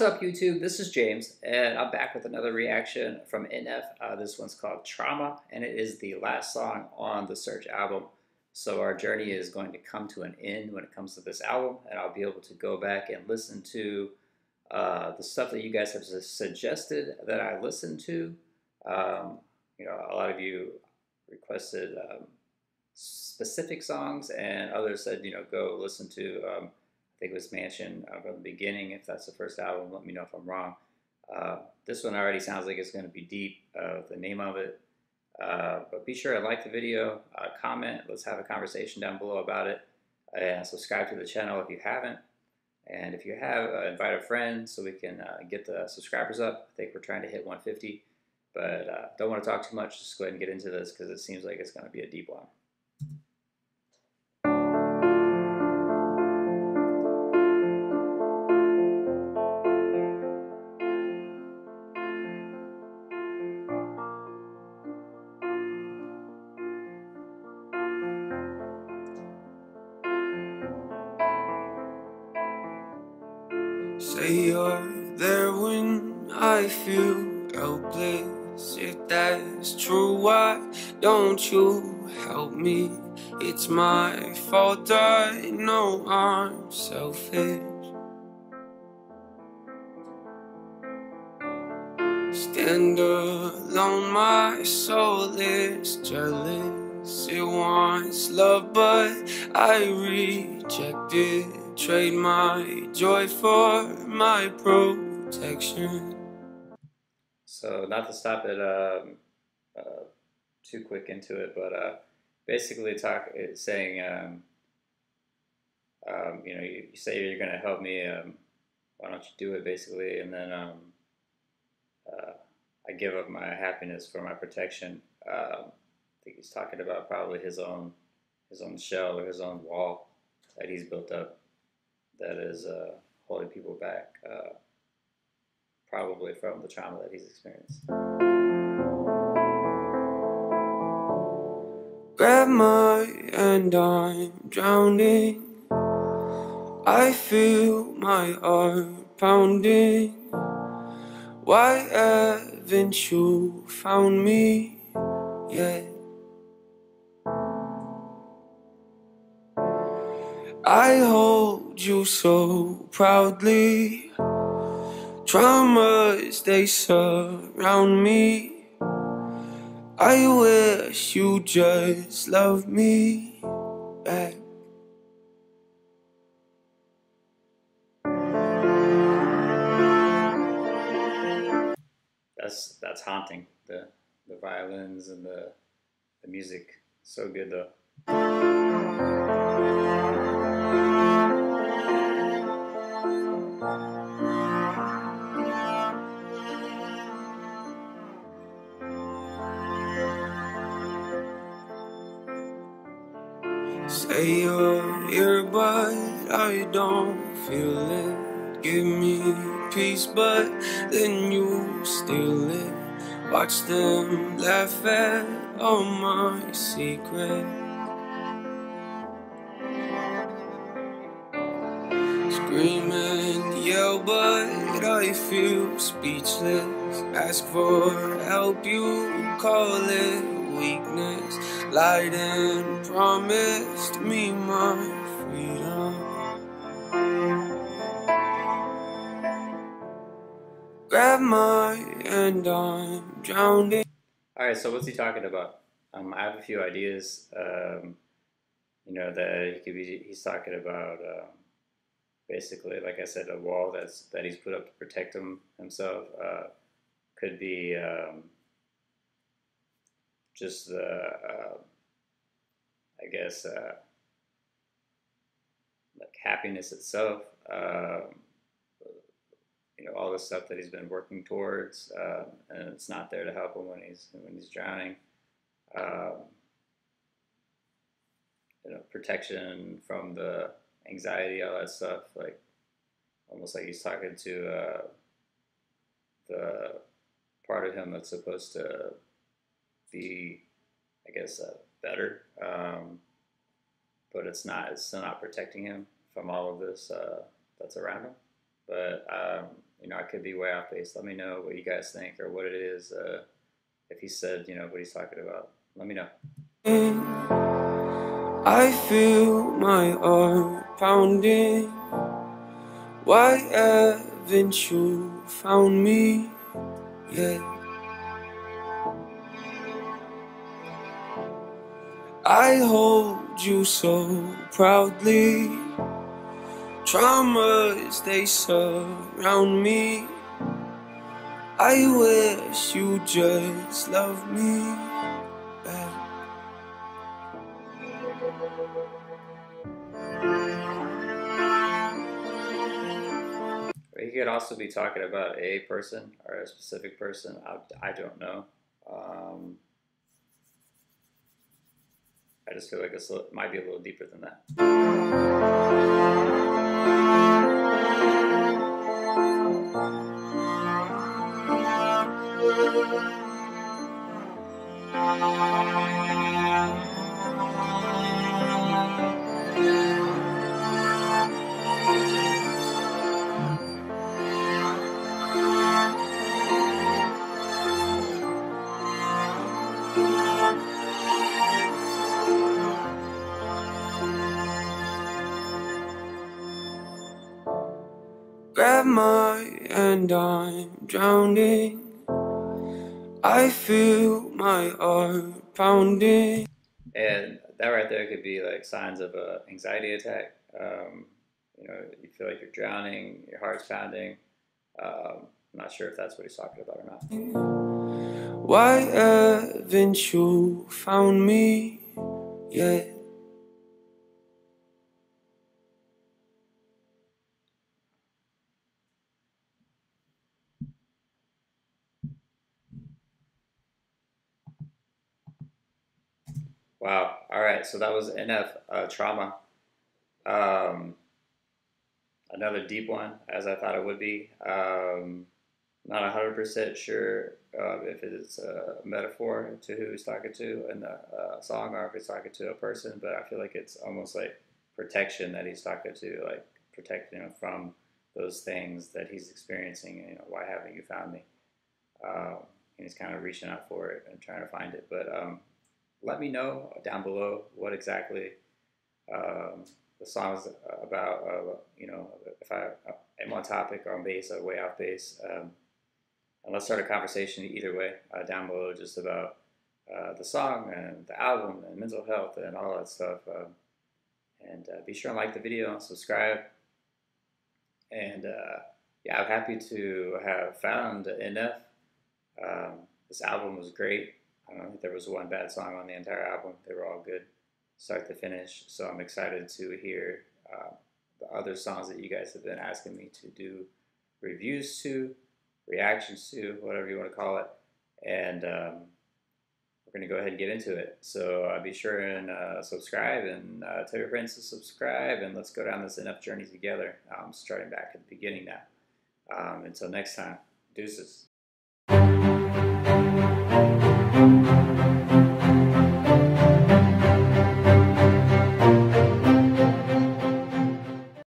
What's up, YouTube? This is James, and I'm back with another reaction from NF. Uh, this one's called Trauma, and it is the last song on the Search album. So our journey is going to come to an end when it comes to this album, and I'll be able to go back and listen to uh, the stuff that you guys have suggested that I listen to. Um, you know, a lot of you requested um, specific songs, and others said, you know, go listen to um, think it was Mansion uh, from the beginning. If that's the first album, let me know if I'm wrong. Uh, this one already sounds like it's going to be deep, uh, the name of it. Uh, but be sure to like the video, uh, comment, let's have a conversation down below about it, and subscribe to the channel if you haven't. And if you have, uh, invite a friend so we can get the subscribers up. I think we're trying to hit 150, but don't want to talk too much. Just go ahead and get into this because it seems like it's going to be a deep one. Say you're there when I feel helpless. If that's true, why don't you help me? It's my fault, I know I'm selfish. Stand alone, my soul is jealous. It wants love, but I reject it trade my joy for my protection. So, not to stop it um, uh, too quick into it, but uh, basically, talk saying, um, um, you know, you, you, say you're going to help me. Um, why don't you do it, basically? And then um, uh, I give up my happiness for my protection. I think he's talking about probably his own his own shell or his own wall that he's built up that is uh, holding people back, uh, probably from the trauma that he's experienced. Grab my and I'm drowning. I feel my heart pounding. Why haven't you found me yet? I hold you so proudly. Traumas, they surround me. I wish you just love me back. That's that's haunting. The the violins and the the music. So good though. But I don't feel it. Give me peace, but then you steal it. Watch them laugh at all my secrets. Scream and yell, but I feel speechless. Ask for help, you call it weakness lied and promised me my freedom. Grab my and I'm drowning. All right, so what's he talking about? Um, I have a few ideas. Um, you know that he could be. He's talking about um, basically, like I said, a wall that's that he's put up to protect him himself. Uh, could be um, just the, uh, I guess, uh, like happiness itself. You know, all the stuff that he's been working towards, uh, and it's not there to help him when he's when he's drowning. Um, you know, protection from the anxiety, all that stuff. Like almost like he's talking to uh, the part of him that's supposed to be, I guess, uh, better. Um, but it's not. It's still not protecting him from all of this uh, that's around him. But um, you know, I could be way off base. Let me know what you guys think or what it is. Uh, if he said, you know, what he's talking about, let me know. I feel my heart pounding. Why haven't you found me yet? I hold you so proudly. Traumas, they surround me. I wish you just love me back. He could also be talking about a person or a specific person. I, I don't know. Um, I just feel like it might be a little deeper than that. Grab my hand, I'm drowning. I feel my heart pounding. And that right there could be like signs of a anxiety attack. Um, you know, you feel like you're drowning, your heart's pounding. Um, I'm not sure if that's what he's talking about or not. Why haven't you found me yet? Wow. All right. So that was NF uh, trauma. Um, another deep one, as I thought it would be. Um, not 100% sure uh, if it's a metaphor to who he's talking to in the uh, song or if he's talking to a person, but I feel like it's almost like protection that he's talking to, like protecting him from those things that he's experiencing. You know, why haven't you found me? Um, and he's kind of reaching out for it and trying to find it. But um, let me know down below what exactly um, the song is about. Uh, you know, if I am on topic or on base or way off base. Um, and let's start a conversation either way uh, down below just about uh, the song and the album and mental health and all that stuff. Um, and uh, be sure and like the video and subscribe. And uh, yeah, I'm happy to have found NF. Um, this album was great. I don't think there was one bad song on the entire album. They were all good, start to finish. So I'm excited to hear uh, the other songs that you guys have been asking me to do reviews to, reactions to, whatever you want to call it. And um, we're going to go ahead and get into it. So uh, be sure and uh, subscribe and uh, tell your friends to subscribe. And let's go down this NF journey together. Um, starting back at the beginning now. Um, until next time, deuces.